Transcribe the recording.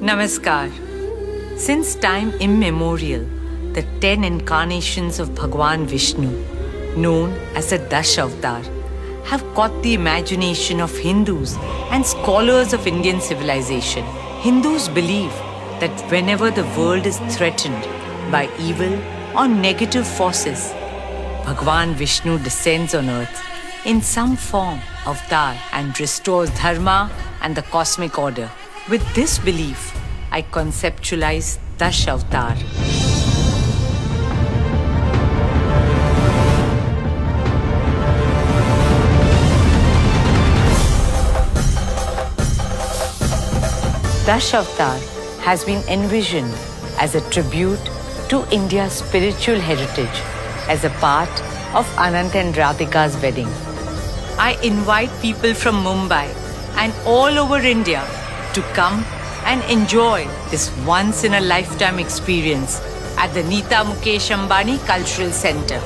Namaskar. Since time immemorial, the ten incarnations of Bhagwan Vishnu, known as the Dashavatar, have caught the imagination of Hindus and scholars of Indian civilization. Hindus believe that whenever the world is threatened by evil or negative forces, Bhagwan Vishnu descends on earth in some form of avatar and restores dharma and the cosmic order. With this belief, I conceptualize Dashavatar. Dash Avatar has been envisioned as a tribute to India's spiritual heritage as a part of Anant and Radhika's wedding. I invite people from Mumbai and all over India to come and enjoy this once in a lifetime experience at the Nita Mukesh Ambani Cultural Center.